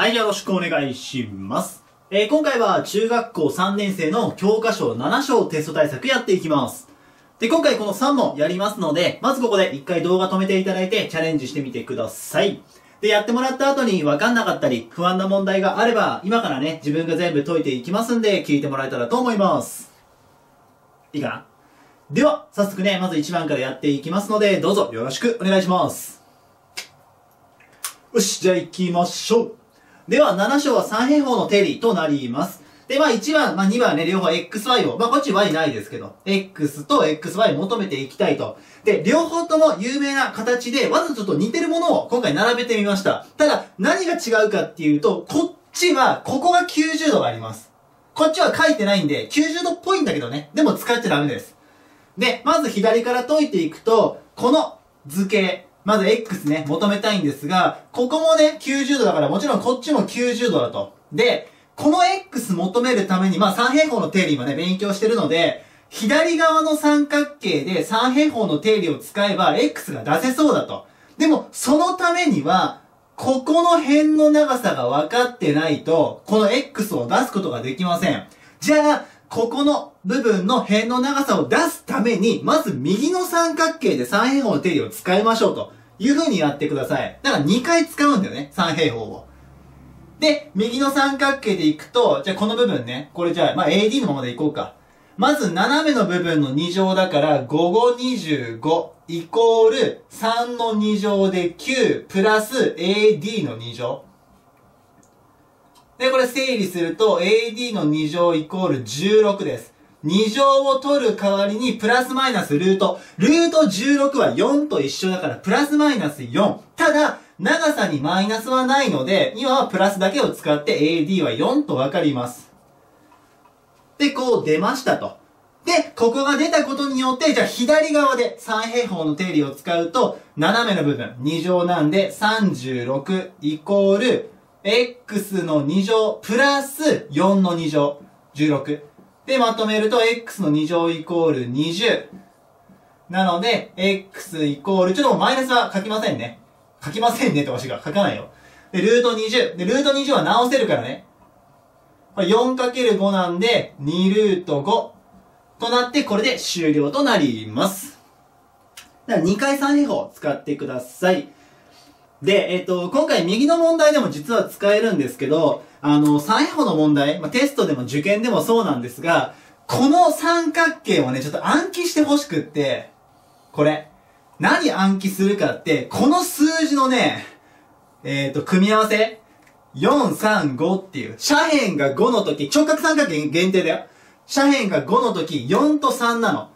はい、よろしくお願いします。えー今回は中学校3年生の教科書7章テスト対策やっていきます。で、今回この3問やりますので、まずここで1回動画止めていただいてチャレンジしてみてください。で、やってもらった後に分かんなかったり、不安な問題があれば、今からね、自分が全部解いていきますんで、聞いてもらえたらと思います。いいかな？では、早速ね、まず1番からやっていきますので、どうぞよろしくお願いします。よし、じゃあ行きましょう。では、7章は三平方の定理となります。で、まあ1番、まあ2番ね、両方 xy を、まあこっち y ないですけど、x と xy 求めていきたいと。で、両方とも有名な形で、わざとちょっと似てるものを今回並べてみました。ただ、何が違うかっていうと、こっちは、ここが90度があります。こっちは書いてないんで、90度っぽいんだけどね。でも使っちゃダメです。で、まず左から解いていくと、この図形、まず X ね、求めたいんですが、ここもね、90度だから、もちろんこっちも90度だと。で、この X 求めるために、まあ三平方の定理今ね、勉強してるので、左側の三角形で三平方の定理を使えば、X が出せそうだと。でも、そのためには、ここの辺の長さが分かってないと、この X を出すことができません。じゃあ、ここの部分の辺の長さを出すために、まず右の三角形で三平方の定理を使いましょうという風にやってください。だから2回使うんだよね、三平方を。で、右の三角形でいくと、じゃあこの部分ね、これじゃあ、まあ AD のままでいこうか。まず斜めの部分の2乗だから、5五25イコール3の2乗で9プラス AD の2乗。で、これ整理すると AD の2乗イコール16です。2乗を取る代わりにプラスマイナスルート。ルート16は4と一緒だからプラスマイナス4。ただ、長さにマイナスはないので、今はプラスだけを使って AD は4とわかります。で、こう出ましたと。で、ここが出たことによって、じゃあ左側で三平方の定理を使うと、斜めの部分、2乗なんで36イコール、x の2乗プラス4の2乗、16。で、まとめると、x の2乗イコール20。なので、x イコール、ちょっともうマイナスは書きませんね。書きませんねってわしが書かないよ。で、ルート20。で、ルート20は直せるからね。これ 4×5 なんで、2ルート5。となって、これで終了となります。だから2回三平方使ってください。で、えっ、と、今回右の問題でも実は使えるんですけど、あの、三平方の問題、まあ、テストでも受験でもそうなんですが、この三角形をね、ちょっと暗記してほしくって、これ、何暗記するかって、この数字のね、えっ、と、組み合わせ、4、3、5っていう、斜辺が5の時、直角三角形限定だよ。斜辺が5の時、4と3なの。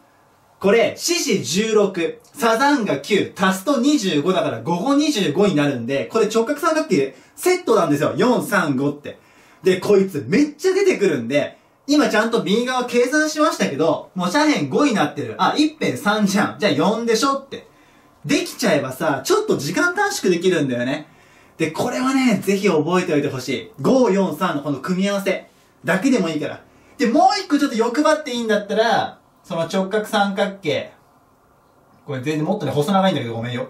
これ、四四16、サザンが9、足すと25だから5五25になるんで、これ直角三角形セットなんですよ。4、3、5って。で、こいつめっちゃ出てくるんで、今ちゃんと右側計算しましたけど、もう斜辺5になってる。あ、一辺3じゃん。じゃあ4でしょって。できちゃえばさ、ちょっと時間短縮できるんだよね。で、これはね、ぜひ覚えておいてほしい。5、4、3のこの組み合わせだけでもいいから。で、もう一個ちょっと欲張っていいんだったら、その直角三角形。これ全然もっとね、細長いんだけどごめんよ。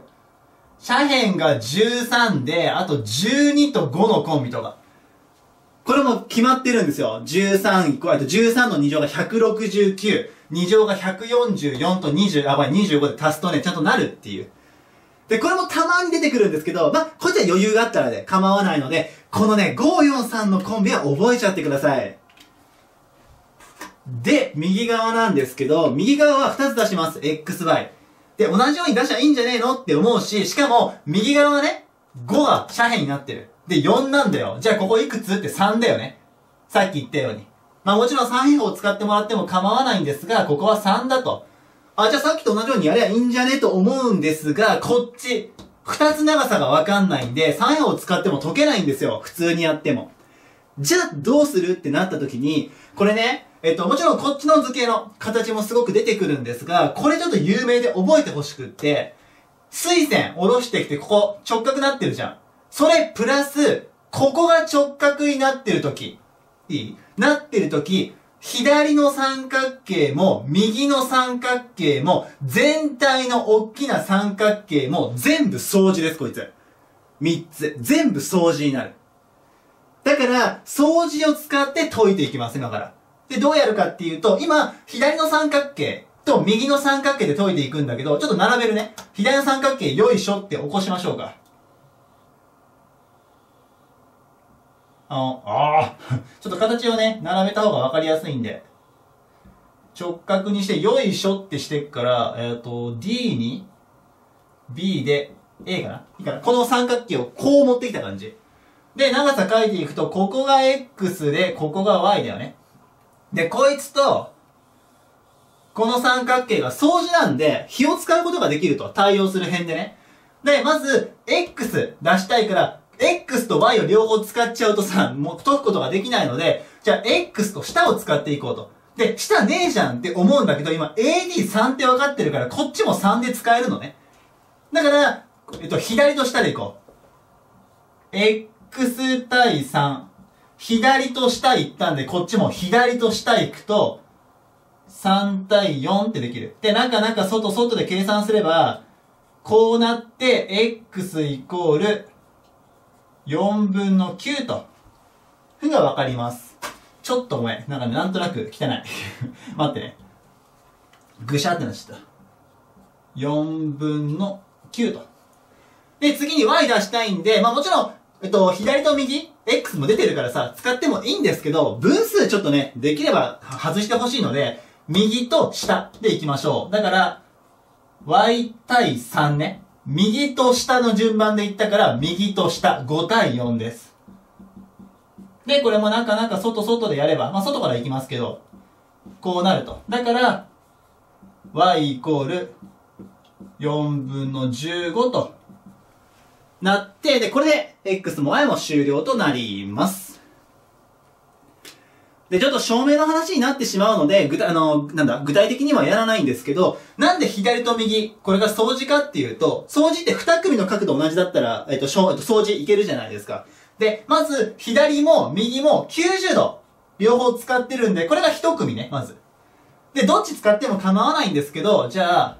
斜辺が13で、あと12と5のコンビとか。これも決まってるんですよ。13イコール、と13の2乗が169、2乗が144と20、あ、まあ、25で足すとね、ちゃんとなるっていう。で、これもたまに出てくるんですけど、まあ、こっちは余裕があったらね、構わないので、このね、543のコンビは覚えちゃってください。で、右側なんですけど、右側は2つ出します。xy。で、同じように出しゃいいんじゃねえのって思うし、しかも、右側はね、5が斜辺になってる。で、4なんだよ。じゃあここいくつって3だよね。さっき言ったように。まあもちろん三平方を使ってもらっても構わないんですが、ここは3だと。あ、じゃあさっきと同じようにやればいいんじゃねと思うんですが、こっち、2つ長さがわかんないんで、三平方を使っても解けないんですよ。普通にやっても。じゃあどうするってなった時に、これね、えっと、もちろんこっちの図形の形もすごく出てくるんですが、これちょっと有名で覚えてほしくって、水線下ろしてきて、ここ直角なってるじゃん。それプラス、ここが直角になってる時、いい？なってる時、左の三角形も、右の三角形も、全体の大きな三角形も、全部相似です、こいつ。三つ。全部相似になる。だから、掃除を使って解いていきます、今から。で、どうやるかっていうと、今、左の三角形と右の三角形で解いていくんだけど、ちょっと並べるね。左の三角形、よいしょって起こしましょうか。あの、ああ、ちょっと形をね、並べた方がわかりやすいんで。直角にして、よいしょってしてっから、えっ、と、D に、B で、A かな？いいかな？この三角形をこう持ってきた感じ。で、長さ書いていくと、ここが X で、ここが Y だよね。で、こいつと、この三角形が相似なんで、比を使うことができると。対応する辺でね。で、まず、X 出したいから、X と Y を両方使っちゃうとさ、もう解くことができないので、じゃあ X と下を使っていこうと。で、下ねえじゃんって思うんだけど、今 AD3 って分かってるから、こっちも3で使えるのね。だから、えっと、左と下でいこう。X 対3。左と下行ったんで、こっちも左と下行くと、3対4ってできる。で、中中外外で計算すれば、こうなって、x イコール4分の9と、ふがわかります。ちょっとごめん。なんかね、なんとなく汚い。待ってね。ぐしゃってなっちゃった。4分の9と。で、次に y 出したいんで、まあもちろん、えっと、左と右、x も出てるからさ、使ってもいいんですけど、分数ちょっとね、できれば外してほしいので、右と下でいきましょう。だから、y 対3ね。右と下の順番でいったから、右と下、5対4です。で、これもなかなか外外でやれば、まあ外から行きますけど、こうなると。だから、y イコール4分の15となって、で、これで x も y も終了となります。で、ちょっと証明の話になってしまうので、具体、あの、なんだ、具体的にはやらないんですけど、なんで左と右、これが相似かっていうと、相似って2組の角度同じだったら、えっと、しょうえっと相似いけるじゃないですか。で、まず、左も右も90度、両方使ってるんで、これが1組ね、まず。で、どっち使っても構わないんですけど、じゃあ、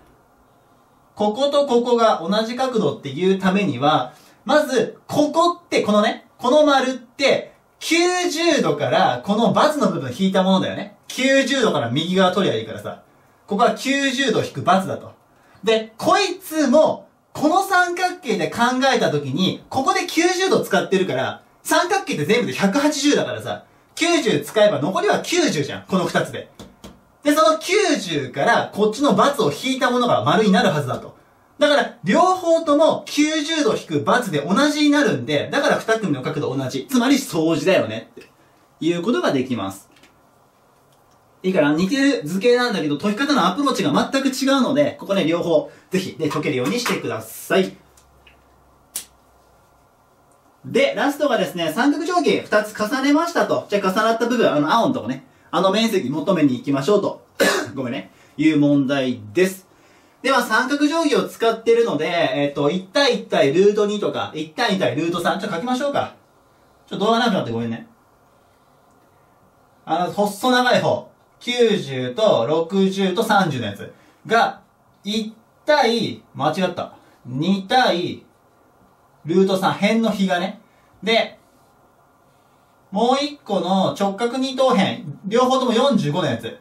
こことここが同じ角度っていうためには、まず、ここって、このね、この丸って、90度から、この×の部分引いたものだよね。90度から右側取りゃいいからさ。ここは90度引く×だと。で、こいつも、この三角形で考えたときに、ここで90度使ってるから、三角形って全部で180だからさ、90使えば残りは90じゃん。この二つで。で、その90からこっちの×を引いたものが丸になるはずだと。だから、両方とも90度引く×で同じになるんで、だから二組の角度同じ。つまり相似だよねっていうことができます。いいかな？似てる図形なんだけど、解き方のアプローチが全く違うので、ここね、両方、ぜひ、ね、解けるようにしてください。で、ラストがですね、三角定規2つ重ねましたと。じゃあ重なった部分、あの青のとこね、あの面積求めに行きましょうと。ごめんね。いう問題です。では、三角定規を使ってるので、えっ、と、1対1対ルート2とか、1対2対ルート3、ちょっと書きましょうか。ちょっと動画長くなってごめんね。あの、細長い方。90と60と30のやつ。が、1対、間違った。2対、ルート3、辺の比がね。で、もう一個の直角二等辺、両方とも45のやつ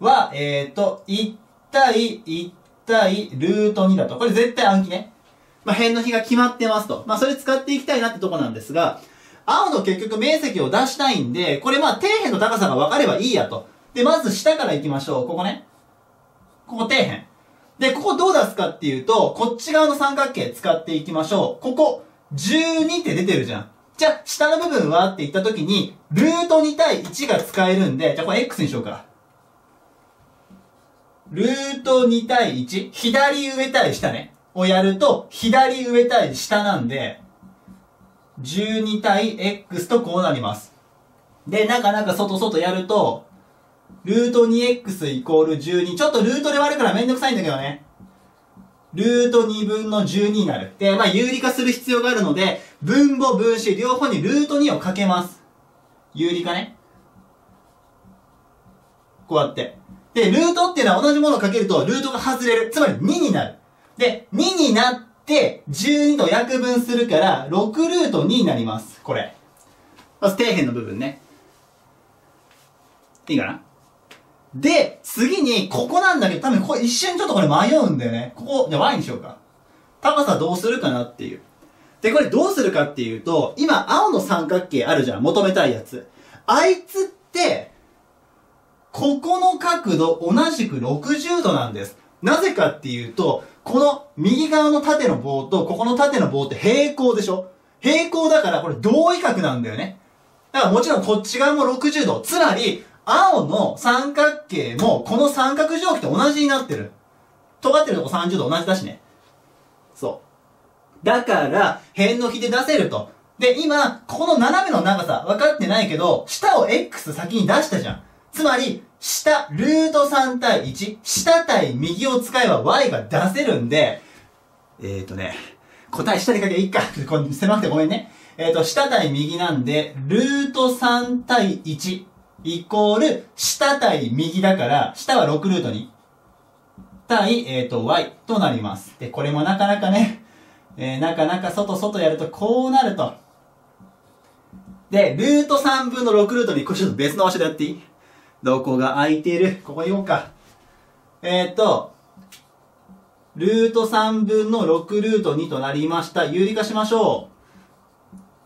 は、えっ、ー、と、1対1対ルート2だと。これ絶対暗記ね。まあ、辺の比が決まってますと。まあ、それ使っていきたいなってとこなんですが、青の結局面積を出したいんで、これまあ、底辺の高さが分かればいいやと。で、まず下から行きましょう。ここね。ここ底辺。で、ここどう出すかっていうと、こっち側の三角形使っていきましょう。ここ、12って出てるじゃん。じゃあ、下の部分はって言った時に、ルート2対1が使えるんで、じゃあこれ X にしようか。ルート2対1、左上対下ね。をやると、左上対下なんで、12対 X とこうなります。で、なかなか外外やると、ルート 2x イコール12。ちょっとルートで割るからめんどくさいんだけどね。ルート2分の12になる。で、まあ、有理化する必要があるので、分母分子両方にルート2をかけます。有理化ね。こうやって。で、ルートっていうのは同じものをかけると、ルートが外れる。つまり2になる。で、2になって、12と約分するから、6ルート2になります。これ。まず底辺の部分ね。いいかな？で、次に、ここなんだけど、多分ここ一瞬ちょっとこれ迷うんだよね。ここ、じゃあ Y にしようか。高さどうするかなっていう。で、これどうするかっていうと、今、青の三角形あるじゃん。求めたいやつ。あいつって、ここの角度同じく60度なんです。なぜかっていうと、この右側の縦の棒とここの縦の棒って平行でしょ？平行だからこれ同位角なんだよね。だからもちろんこっち側も60度。つまり、青の三角形もこの三角定規と同じになってる。尖ってるとこ30度同じだしね。そう。だから、辺の比で出せると。で、今、この斜めの長さ分かってないけど、下を X 先に出したじゃん。つまり、下、ルート3対1、下対右を使えば y が出せるんで、えっ、ー、とね、答え下に書けばいいか。これ狭くてごめんね。えっ、ー、と、下対右なんで、ルート3対1イコール、下対右だから、下は6ルート2対、えっ、ー、と、y となります。で、これもなかなかね、えー、なかなか外外やるとこうなると。で、ルート3分の6ルートに、これちょっと別の場所でやっていい？どこが空いているここ行こうか。えっ、ー、と、ルート3分の6ルート2となりました。有理化しましょ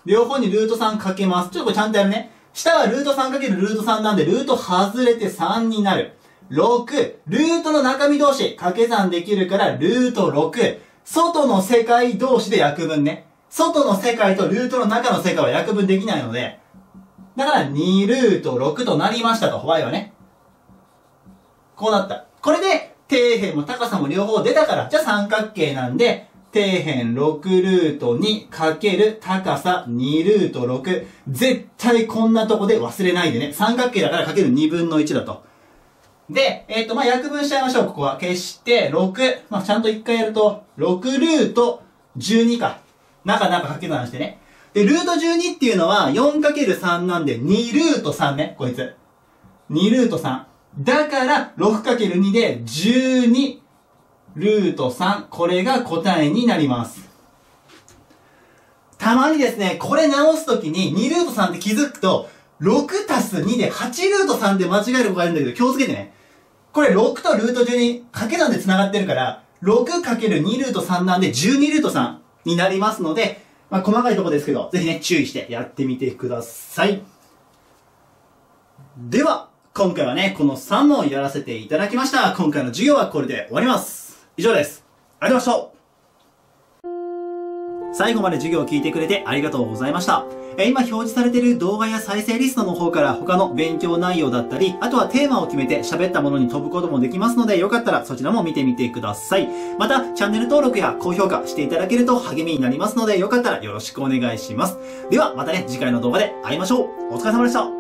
う。両方にルート3かけます。ちょっとこれちゃんとやるね。下はルート3かけるルート3なんで、ルート外れて3になる。6、ルートの中身同士、掛け算できるから、ルート6。外の世界同士で約分ね。外の世界とルートの中の世界は約分できないので、だから2ルート6となりましたと、y はね。こうなった。これで、底辺も高さも両方出たから、じゃあ三角形なんで、底辺6ルート2かける高さ2ルート6。絶対こんなとこで忘れないでね。三角形だからかける2分の1だと。で、えっ、ー、と、まあ、約分しちゃいましょう、ここは。消して、6。まあ、ちゃんと1回やると、6ルート12か。中中かけ算してね。で、ルート12っていうのは 4×3 なんで2ルート3ね、こいつ。2ルート3。だから 6×2 で12ルート3。これが答えになります。たまにですね、これ直すときに2ルート3って気づくと、6たす2で8ルート3で間違える子がいるんだけど、気をつけてね。これ6とルート12掛け算で繋がってるから、6×2 ルート3なんで12ルート3になりますので、まあ、細かいとこですけど、ぜひね、注意してやってみてください。では、今回はね、この3問やらせていただきました。今回の授業はこれで終わります。以上です。ありがとうございました。最後まで授業を聞いてくれてありがとうございました。え今表示されている動画や再生リストの方から他の勉強内容だったり、あとはテーマを決めて喋ったものに飛ぶこともできますので、よかったらそちらも見てみてください。また、チャンネル登録や高評価していただけると励みになりますので、よかったらよろしくお願いします。では、またね、次回の動画で会いましょう。お疲れ様でした。